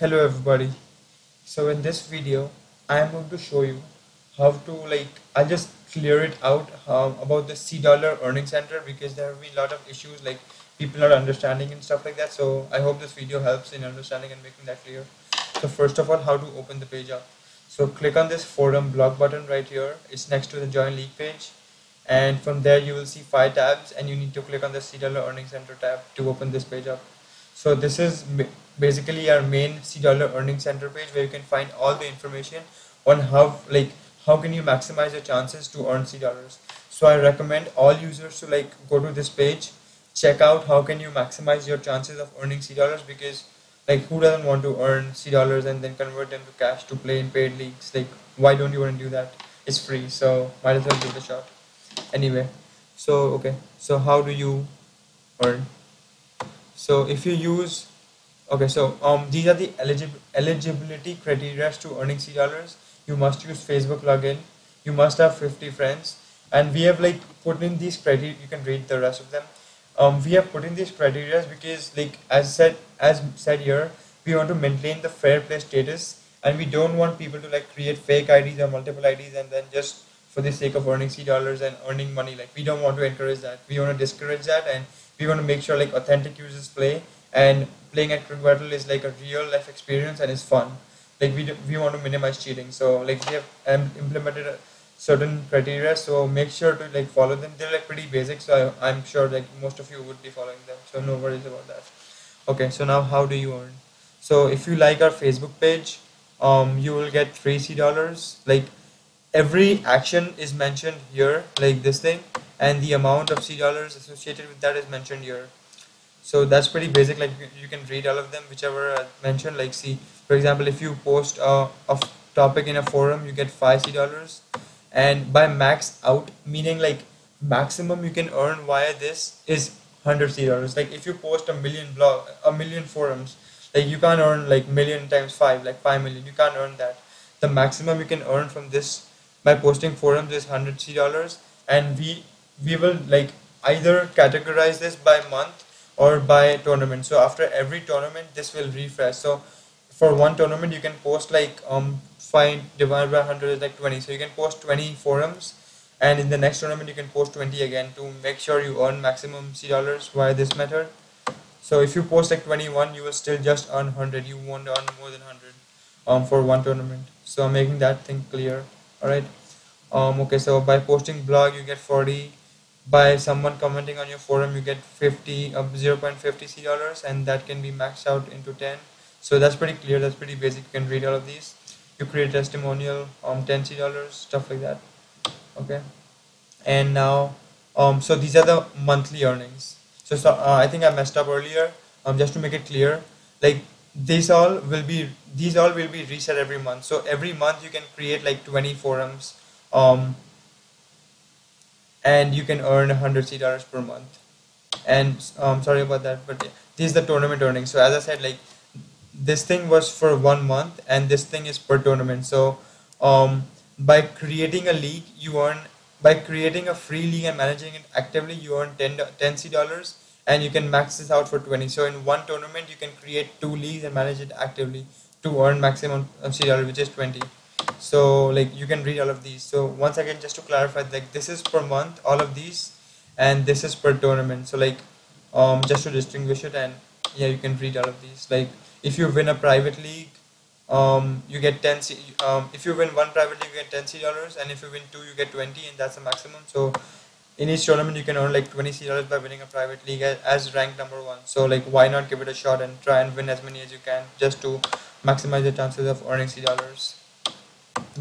Hello everybody. So in this video, I am going to show you how to like, I'll just clear it out um, about the C dollar earning center because there have been a lot of issues like people are understanding and stuff like that. So I hope this video helps in understanding and making that clear. So first of all, how to open the page up. So click on this forum blog button right here. It's next to the join league page. And from there you will see five tabs and you need to click on the C dollar earning center tab to open this page up. So this is basically our main C dollar earning center page where you can find all the information on how like how can you maximize your chances to earn C dollars. So I recommend all users to like go to this page, check out how can you maximize your chances of earning C dollars because like who doesn't want to earn C dollars and then convert them to cash to play in paid leagues? Like why don't you want to do that? It's free, so might as well give it a shot. Anyway, so okay, so how do you earn? so if you use okay so um these are the eligib eligibility criteria to earning c dollars. You must use facebook login. You must have 50 friends. And we have like put in these criteria. You can read the rest of them. Um we have put in these criteria because like as said as said here we want to maintain the fair play status. And we don't want people to like create fake ids or multiple ids and then just for the sake of earning c dollars and earning money. Like we don't want to encourage that. We want to discourage that and we want to make sure like authentic users play and playing at Battle is like a real life experience and it's fun. Like we do, we want to minimize cheating, so like we have um, implemented a certain criteria. So make sure to like follow them. They're like pretty basic, so I, I'm sure like most of you would be following them. So no worries about that. Okay, so now how do you earn? So if you like our Facebook page, um, you will get three C dollars. Like every action is mentioned here, like this thing and the amount of C dollars associated with that is mentioned here. So that's pretty basic, like you can read all of them, whichever uh, I mentioned, like see, for example, if you post a, a topic in a forum, you get 5 C dollars. And by max out, meaning like maximum you can earn via this is 100 C dollars. Like if you post a million blog, a million forums, like you can't earn like million times 5, like 5 million, you can't earn that. The maximum you can earn from this by posting forums is 100 C dollars and we we will like either categorize this by month or by tournament. So after every tournament this will refresh. So for one tournament you can post like um five divided by 100 is like 20 so you can post 20 forums and in the next tournament you can post 20 again to make sure you earn maximum c dollars. Via this method so if you post like 21 you will still just earn 100 you won't earn more than 100 um for one tournament. So i'm making that thing clear. All right? Um okay so by posting blog you get 40 by someone commenting on your forum you get 50 uh, 0.50 c dollars and that can be maxed out into 10 so that's pretty clear that's pretty basic you can read all of these. You create testimonial um 10 c dollars stuff like that okay? And now um so these are the monthly earnings. So, so uh, i think i messed up earlier um just to make it clear like these all will be these all will be reset every month. So every month you can create like 20 forums um and you can earn 100 C dollars per month. And um, sorry about that, but this is the tournament earnings. So as I said, like this thing was for one month, and this thing is per tournament. So um, by creating a league, you earn by creating a free league and managing it actively, you earn 10, 10 C dollars, and you can max this out for 20. So in one tournament, you can create two leagues and manage it actively to earn maximum C dollar, which is 20 so like you can read all of these. So once again just to clarify like this is per month all of these and this is per tournament. So like um just to distinguish it and yeah you can read all of these. Like if you win a private league um you get 10 C, um if you win one private league you get 10 C dollars and if you win two you get 20 and that's the maximum. So in each tournament you can earn like 20 C dollars by winning a private league as, as ranked number one. So like why not give it a shot and try and win as many as you can just to maximize the chances of earning C dollars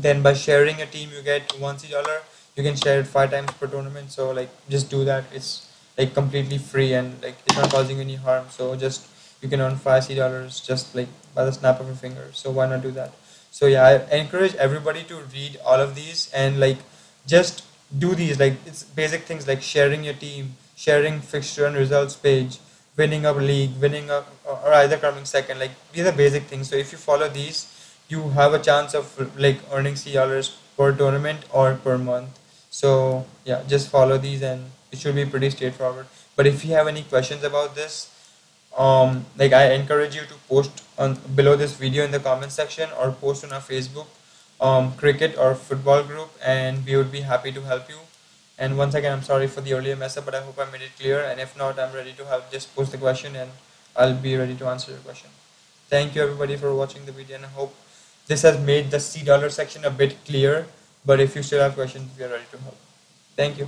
then by sharing a team you get one C dollar. You can share it five times per tournament. So like just do that. It's like completely free and like it's not causing any harm. So just you can earn five C dollars just like by the snap of your finger. So why not do that? So yeah I encourage everybody to read all of these and like just do these. Like it's basic things like sharing your team sharing fixture and results page winning a league winning a or either coming second. Like these are basic things. So if you follow these you have a chance of like earning C dollars per tournament or per month. So yeah, just follow these and it should be pretty straightforward. But if you have any questions about this, um, like I encourage you to post on below this video in the comment section or post on our Facebook um, cricket or football group and we would be happy to help you and once again I'm sorry for the earlier mess up but I hope I made it clear and if not I'm ready to help just post the question and I'll be ready to answer your question thank you everybody for watching the video and I hope this has made the C dollar section a bit clear but if you still have questions we are ready to help. Thank you